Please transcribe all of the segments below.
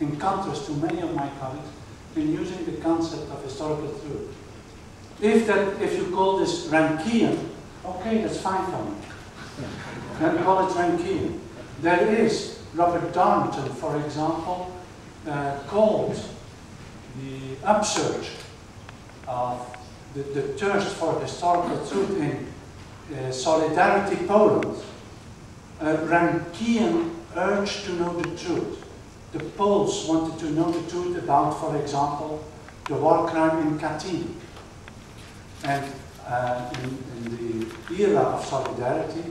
in contrast to many of my colleagues, in using the concept of historical truth. If that, if you call this Rankian, okay, that's fine for me. Then call it Rankian. There is Robert Darnton, for example, uh, called the upsurge of the, the thirst for historical truth in uh, Solidarity Poland, a Rankian urge to know the truth. The Poles wanted to know the truth about, for example, the war crime in Katyn. And uh, in, in, the era of solidarity,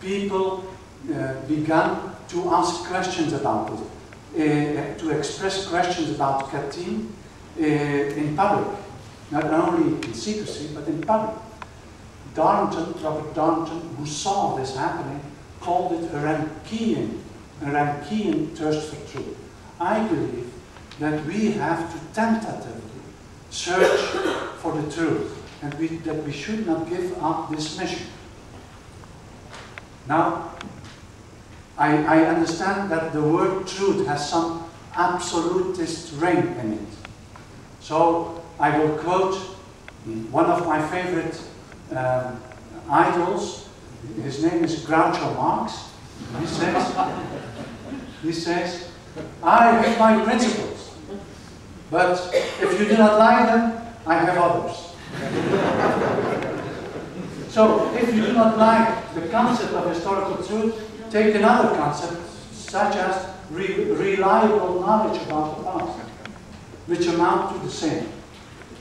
people uh, began to ask questions about it, uh, to express questions about Katyn uh, in public, not only in secrecy, but in public. Darnton, Robert Darnton, who saw this happening, called it a Rankian, a Rankian thirst for truth. I believe that we have to tentatively search for the truth and we, that we should not give up this mission. Now, I, I understand that the word truth has some absolutist ring in it. So I will quote one of my favorite um, idols. His name is Groucho Marx. He says, he says, I have my principles, but if you do not like them, I have others. so if you do not like the concept of historical truth, take another concept, such as re reliable knowledge about the past, which amount to the same.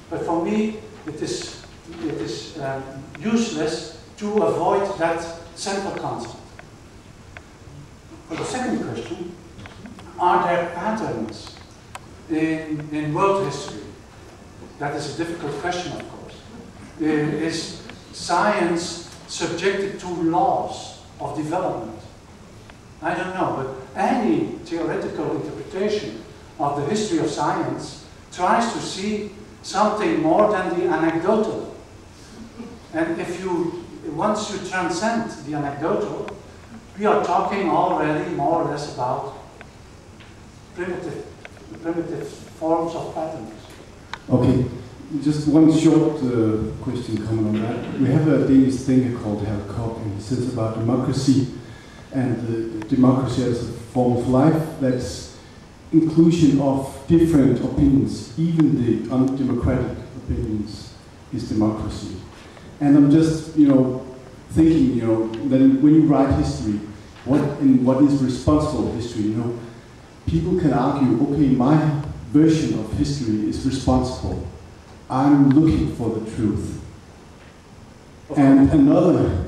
But for me, it is, it is um, useless to avoid that central concept. For the second question, are there patterns in, in world history? That is a difficult question, of course. Uh, is science subjected to laws of development? I don't know, but any theoretical interpretation of the history of science tries to see something more than the anecdotal. And if you, once you transcend the anecdotal, we are talking already more or less about primitive, primitive forms of patterns. Okay, just one short uh, question coming on that. We have a Danish thinker called Hal Koch, and he says about democracy and uh, democracy as a form of life that's inclusion of different opinions, even the undemocratic opinions, is democracy. And I'm just, you know, thinking, you know, that when you write history, what in what is responsible history, you know, people can argue, okay, my version of history is responsible. I'm looking for the truth. And another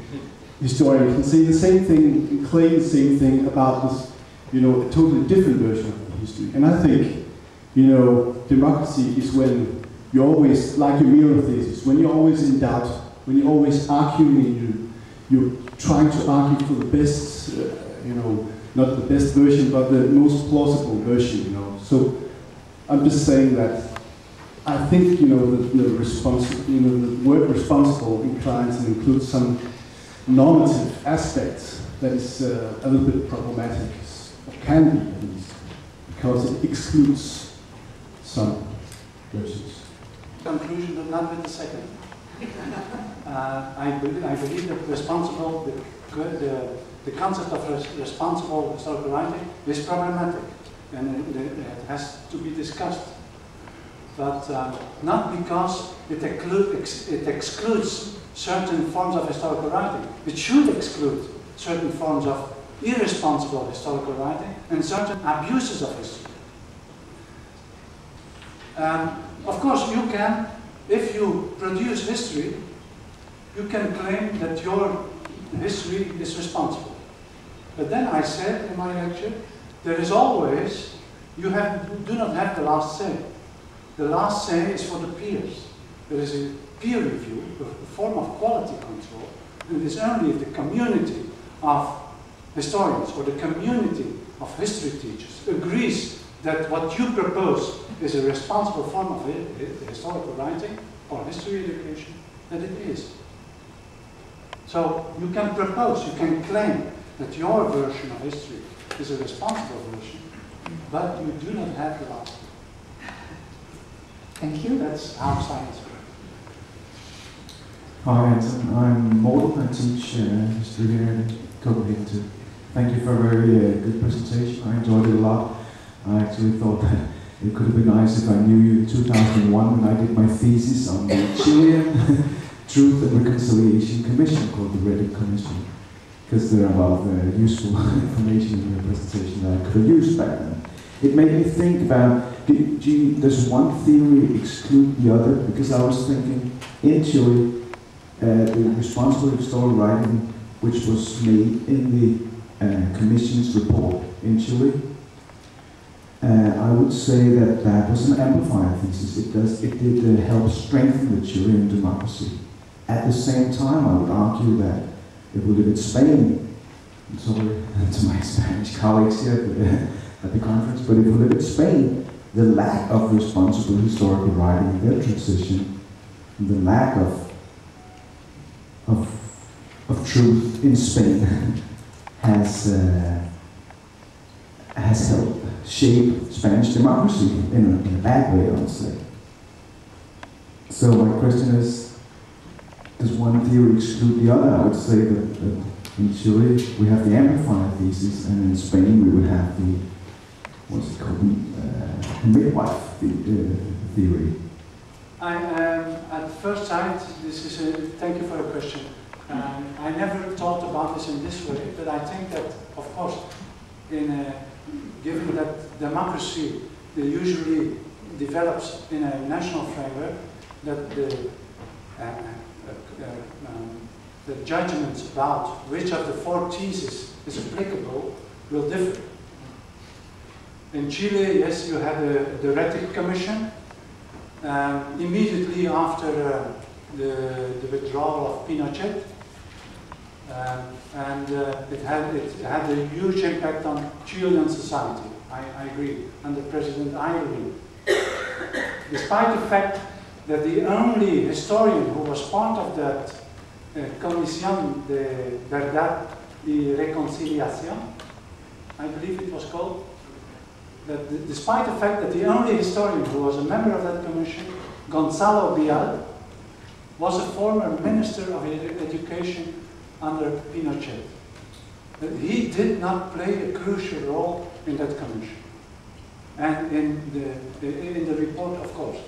historian can say the same thing, claim the same thing about this, you know, a totally different version of history. And I think, you know, democracy is when you're always, like your mirror thesis, when you're always in doubt, when you're always arguing, you, you're trying to argue for the best, uh, you know, not the best version, but the most plausible version, you know. So I'm just saying that I think, you know, the, the you know, the word responsible inclines and includes some normative aspects that is uh, a little bit problematic, or can be at least, because it excludes some versions. Conclusion, but not with the second. uh, I, be I believe that responsible, the, the the concept of res responsible historical writing is problematic and it, has to be discussed. But uh, not because it, ex it excludes certain forms of historical writing. It should exclude certain forms of irresponsible historical writing and certain abuses of history. Um, of course, you can, if you produce history, you can claim that your history is responsible. But then I said in my lecture, there is always, you have, do not have the last say. The last say is for the peers. There is a peer review, a form of quality control, and it is only if the community of historians or the community of history teachers agrees that what you propose is a responsible form of historical writing or history education, that it is. So you can propose, you can claim that your version of history is a responsible version, but you do not have the last. word. Thank you. That's how science works. Hi, Antoon. I'm Morten. I teach uh, history here in Copenhagen too. Thank you for a very uh, good presentation. I enjoyed it a lot. I actually thought that it could have been nice if I knew you in 2001 when I did my thesis on the Chilean Truth and Reconciliation Commission called the Rettig Commission. Because there are a lot of uh, useful information in your presentation that I could have used back then. It made me think about, do, do you, does one theory exclude the other? Because I was thinking, in Chile, uh, the responsible story writing, which was made in the uh, Commission's report in Chile, uh, I would say that that was an amplifier thesis. It does, it did uh, help strengthen the Chilean democracy. At the same time, I would argue that if we look at Spain, sorry to my Spanish colleagues here at the conference, but if we look at Spain, the lack of responsible historical writing in their transition, the lack of of, of truth in Spain has uh, has helped shape Spanish democracy in a, in a bad way, I would say. So my question is, does one theory exclude the other? I would say that, that in Chile we have the amplifier thesis, and in Spain we would have the what's it called, uh, midwife the, uh, theory. I, um, at first sight, this is a, thank you for your question. Um, I never thought about this in this way, but I think that, of course, in a, given that democracy usually develops in a national framework, that the, uh, uh, uh, um, the judgments about which of the four theses is applicable will differ. In Chile, yes, you had the, the Rettig Commission, um, immediately after uh, the, the, withdrawal of Pinochet. Um, and uh, it, had, it had a huge impact on Chilean society, I, I agree, under President Aylwin. Despite the fact that the only historian who was part of that uh, Comisión de Verdad y Reconciliación, I believe it was called, that despite the fact that the only historian who was a member of that commission, Gonzalo Vial, was a former minister of education under Pinochet. That He did not play a crucial role in that commission. And in the, in the report, of course,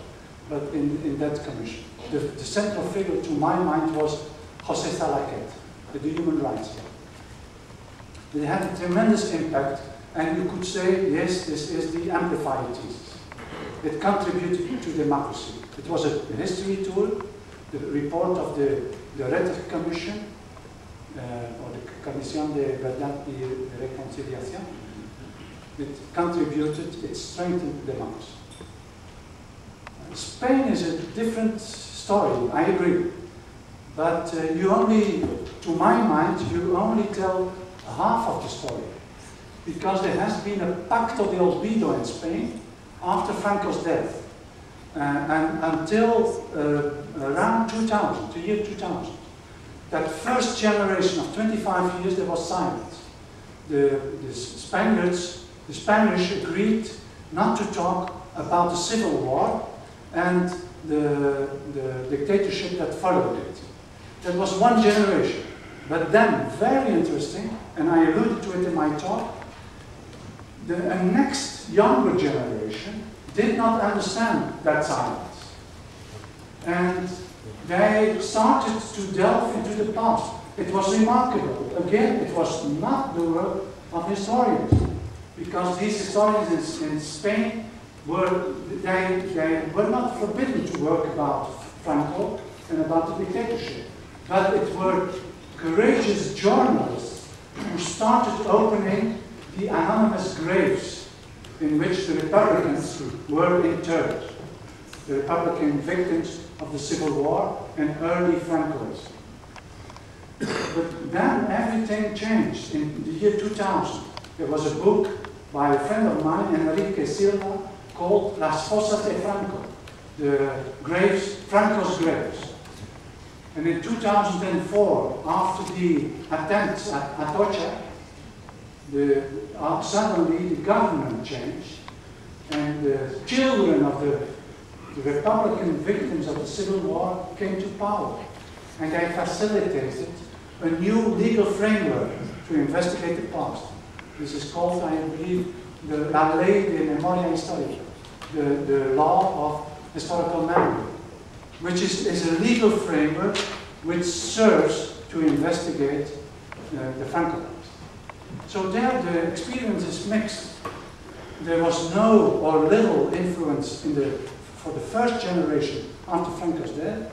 but in, in that commission. The, the central figure, to my mind, was José Zalaquett, the human rights. They had a tremendous impact and you could say, yes, this is the amplifier thesis. It contributed to democracy. It was a history tool, the report of the, the Rettig Commission, uh, or the Commission de Verdad y. It contributed, it strengthened democracy. Spain is a different story, I agree. But uh, you only, to my mind, you only tell half of the story because there has been a pacto de olvido in Spain after Franco's death. Uh, and until uh, around 2000, the year 2000, that first generation of 25 years, there was silence. The, the Spaniards, the Spanish agreed not to talk about the civil war and the, the dictatorship that followed it. That was one generation. But then, very interesting, and I alluded to it in my talk, the next younger generation did not understand that silence. And they started to delve into the past. It was remarkable. Again, it was not the work of historians, because these historians in, in Spain were they, they were not forbidden to work about Franco and about the dictatorship, but it were courageous journalists who started opening the anonymous graves in which the Republicans were interred, the Republican victims of the Civil War and early Francoism. But then everything changed. In the year 2000, there was a book by a friend of mine, Enrique Silva, called Las Fosas de Franco, the graves, Franco's graves. And in 2004, after the attempts at Atocha, the, uh, suddenly the government changed, and the children of the, the Republican victims of the Civil War came to power. And they facilitated a new legal framework to investigate the past. This is called, I believe, the Ley de Memoria Histórica, the, the law of historical memory, which is, is a legal framework which serves to investigate uh, the Franco times. So there the experience is mixed. There was no or little influence in the, for the first generation after Franco's death,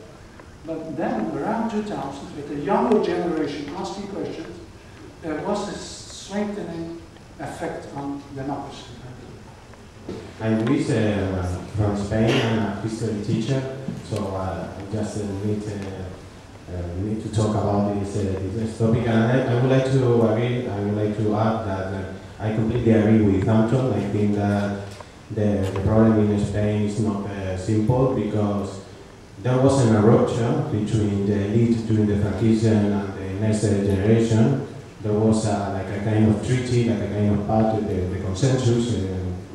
but then around 2000, with the younger generation asking questions, there was a strengthening effect on democracy. I'm Luis uh, from Spain. I'm a history teacher, so uh, I just uh, need, uh, uh, need to talk about this, uh, this topic. And I, I would like to agree, I would like to add that I completely agree with Antoon. I think that the, the problem in Spain is not simple because there was an eruption between the elite during the Franquism and the next generation. There was uh, like a kind of treaty, like a kind of part of the, the consensus, uh,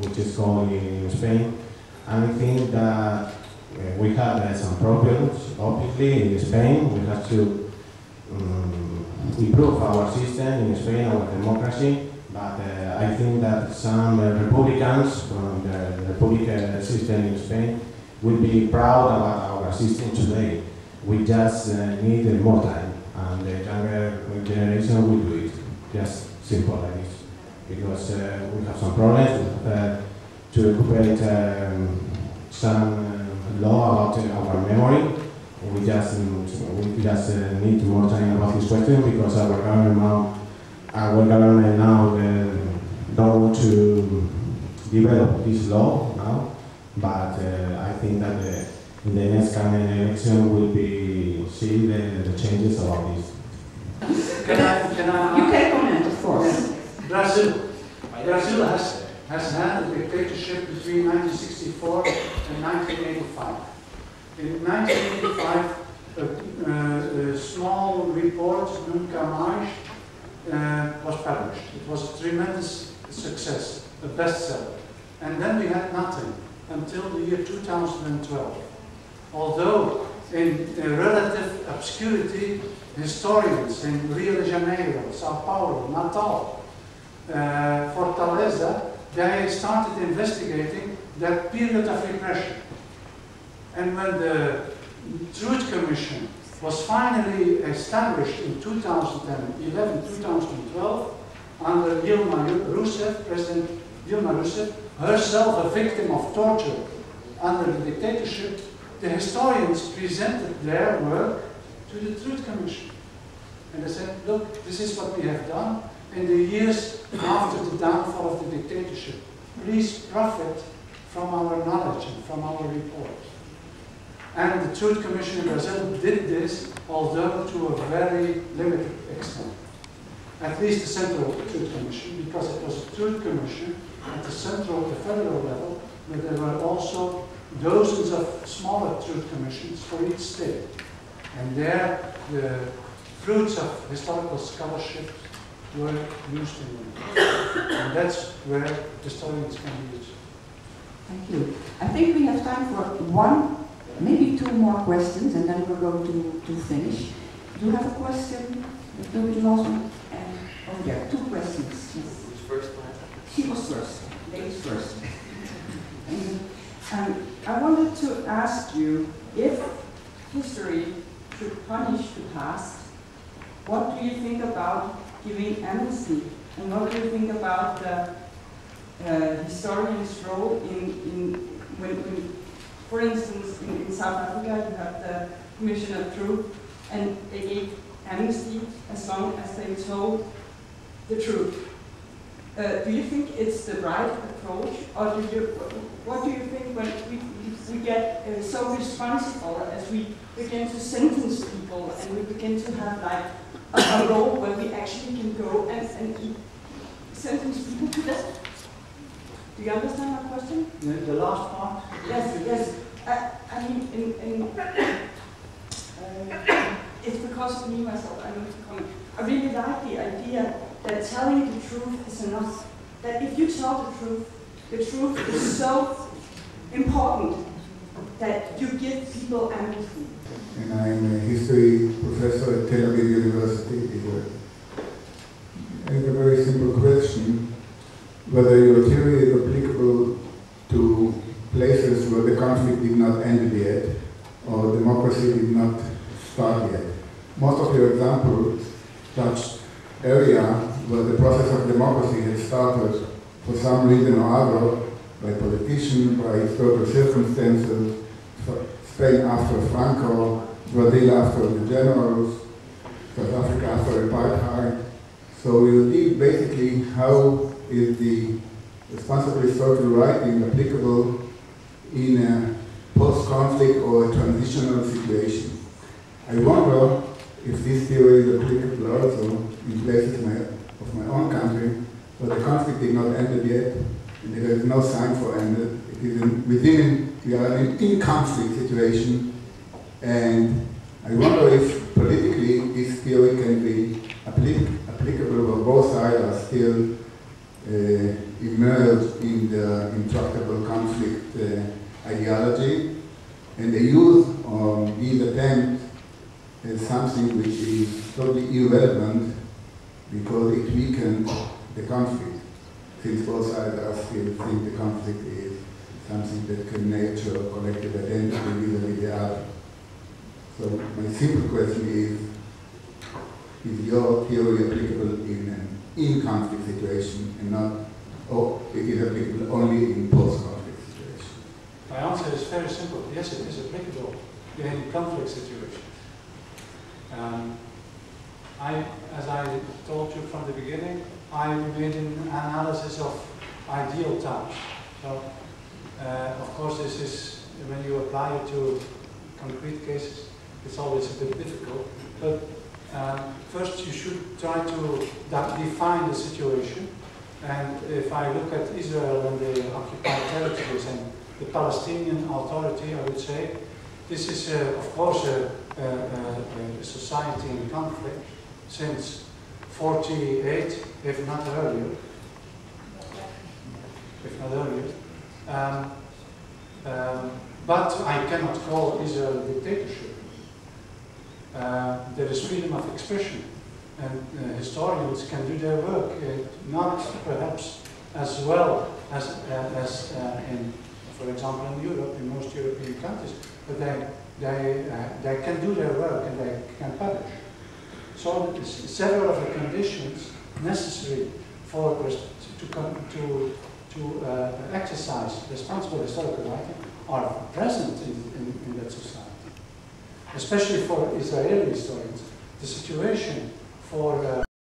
which is called in, in Spain. And I think that uh, we have uh, some problems, obviously, in Spain. We have to um, improve our system in Spain, our democracy. But uh, I think that some uh, Republicans from the Republican system in Spain will be proud about our system today. We just uh, need more time, the younger generation will do it. Just simple like this. Because uh, we have some problems, uh, to recuperate um, some uh, law about our memory. We just, we just need more time about this question because our government now, our government now don't want to develop this law now but uh, I think that in the next coming election will be see the, the changes about this. You can comment, of course. Brazil. Brazil has, has had a dictatorship between 1964 and 1985. In 1985, a, uh, a small report, Nunca Mais, uh, was published. It was a tremendous success, a bestseller. And then we had nothing until the year 2012. Although in, in relative obscurity, historians in Rio de Janeiro, Sao Paulo, Natal, uh, Fortaleza, they started investigating that period of repression. And when the Truth Commission was finally established in 2011-2012 under Dilma Rousseff, President Dilma Rousseff, herself a victim of torture under the dictatorship, the historians presented their work to the Truth Commission. And they said, look, this is what we have done in the years after the downfall of the dictatorship. Please profit from our knowledge and from our report. And the Truth Commission in Brazil did this, although to a very limited extent. At least the Central Truth Commission, because it was a Truth Commission at the central, the federal level, but there were also dozens of smaller truth commissions for each state. And there, the fruits of historical scholarship were used in them. And that's where historians can be used. Thank you. I think we have time for one, maybe two more questions, and then we're going to, to finish. Do you have a question? Do we last one? And, oh, yeah, two questions. Yes. Who's first, last? She was first. Ladies first. And, um, I wanted to ask you if history should punish the past, what do you think about giving amnesty? And what do you think about the uh, historian's role in, in when, when, for instance, in, in South Africa, you have the Commission of Truth, and they gave amnesty as long as they told the truth. Uh, do you think it's the right approach, or do you, what do you think when we, we get uh, so responsible as we begin to sentence people and we begin to have like a, a role where we actually can go and, and sentence people to death? Do you understand my question? The, the last part? Yes, yes. I, I mean, in, in, uh, it's because of me myself. I need to comment. I really like the idea that telling the truth is enough. That if you tell the truth, the truth is so important that you give people empathy. and I'm a history professor at Tel Aviv University. I have a very simple question, whether your theory is applicable to places where the conflict did not end yet, or democracy did not start yet. Most of your examples touched area where the process of democracy had started for some reason or other, by politicians, by historical circumstances, Spain after Franco, Brazil after the generals, South Africa after apartheid. So we'll deal basically how is the responsible historical writing applicable in a post-conflict or a transitional situation. I wonder if this theory is applicable also in places my, of my own country where the conflict did not end yet and there is no sign for ended. It is in, within, we are in in conflict situation. And I wonder if politically this theory can be applic- applicable where both sides are still uh, immersed in the intractable conflict uh, ideology. And the use um, these attempts as something which is totally irrelevant because it weakens the conflict since both sides are still think the conflict is something that can nature collective identity vis-a-vis the other. So my simple question is, is your theory applicable in an in-conflict situation and not, or it is applicable only in post-conflict situation? My answer is very simple. Yes, it is applicable in conflict situation. Um, I, as I told you from the beginning, I made an analysis of ideal times. So, uh, of course, this is when you apply it to concrete cases, it's always a bit difficult. But um, first, you should try to define the situation. And if I look at Israel and the occupied territories and the Palestinian Authority, I would say, this is, uh, of course, a, a, a, society in conflict since 48, if not earlier. If not earlier. Um, um, but I cannot call Israel a dictatorship. Uh, there is freedom of expression, and uh, historians can do their work, uh, not perhaps as well as, uh, as uh, in, for example, in Europe, in most European countries, but they, they, uh, they can do their work and they can publish. So several of the conditions necessary for to, come, to, to uh, exercise responsible historical writing are present in, in, in that society. Especially for Israeli historians, the situation for uh,